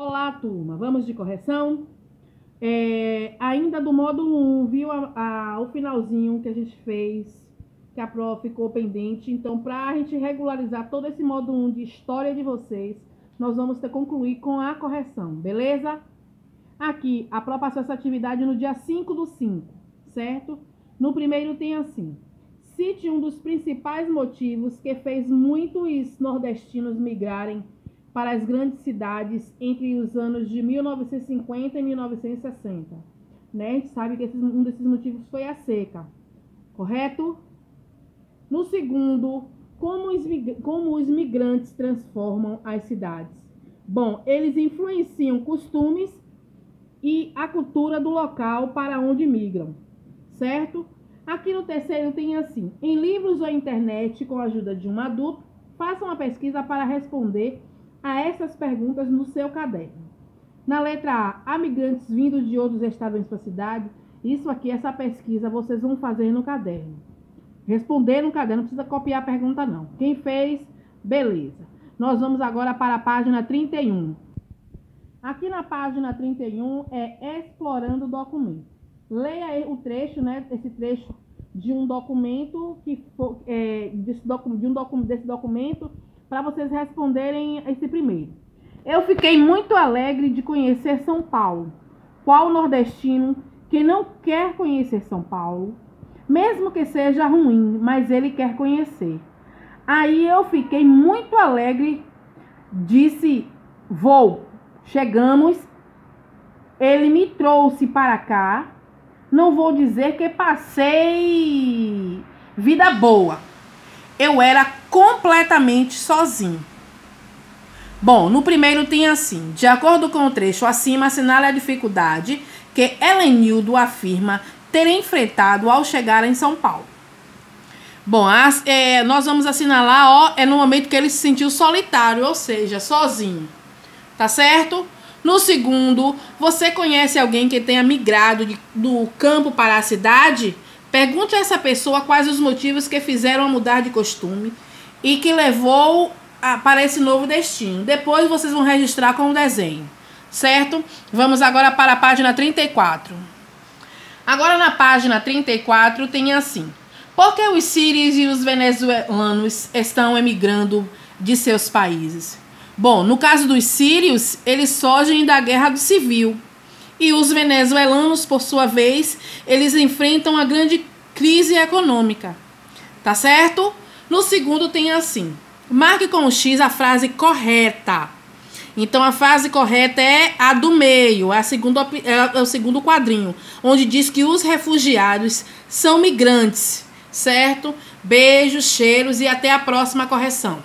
Olá, turma. Vamos de correção? É, ainda do módulo 1, viu a, a, o finalzinho que a gente fez, que a prova ficou pendente. Então, para a gente regularizar todo esse módulo 1 de história de vocês, nós vamos ter concluir com a correção, beleza? Aqui, a prova passou essa atividade no dia 5 do 5, certo? No primeiro tem assim. Cite um dos principais motivos que fez muitos nordestinos migrarem para as grandes cidades entre os anos de 1950 e 1960. Né? A gente sabe que um desses motivos foi a seca, correto? No segundo, como os, como os migrantes transformam as cidades? Bom, eles influenciam costumes e a cultura do local para onde migram, certo? Aqui no terceiro tem assim: em livros ou internet, com a ajuda de um adulto, faça uma pesquisa para responder a essas perguntas no seu caderno. Na letra A, há migrantes vindos de outros estados para a cidade? Isso aqui, essa pesquisa, vocês vão fazer no caderno. Responder no caderno, não precisa copiar a pergunta, não. Quem fez, beleza. Nós vamos agora para a página 31. Aqui na página 31 é explorando o documento. Leia o trecho, né? Esse trecho de um documento que for, é, desse, docu, de um docu, desse documento para vocês responderem esse primeiro. Eu fiquei muito alegre de conhecer São Paulo. Qual nordestino que não quer conhecer São Paulo? Mesmo que seja ruim, mas ele quer conhecer. Aí eu fiquei muito alegre, disse: Vou, chegamos. Ele me trouxe para cá. Não vou dizer que passei vida boa. Eu era completamente sozinho. Bom, no primeiro tem assim: de acordo com o trecho acima, assinale a dificuldade que Helenildo afirma ter enfrentado ao chegar em São Paulo. Bom, as, é, nós vamos assinalar, ó, é no momento que ele se sentiu solitário, ou seja, sozinho. Tá certo? No segundo, você conhece alguém que tenha migrado de, do campo para a cidade? Pergunte a essa pessoa quais os motivos que fizeram a mudar de costume e que levou a, para esse novo destino. Depois vocês vão registrar com o desenho, certo? Vamos agora para a página 34. Agora na página 34 tem assim: Por que os sírios e os venezuelanos estão emigrando de seus países? Bom, no caso dos sírios, eles fogem da guerra do civil. E os venezuelanos, por sua vez, eles enfrentam a grande crise econômica. Tá certo? No segundo tem assim: marque com o X a frase correta. Então a frase correta é a do meio, é, a segundo, é o segundo quadrinho, onde diz que os refugiados são migrantes, certo? Beijos, cheiros e até a próxima correção.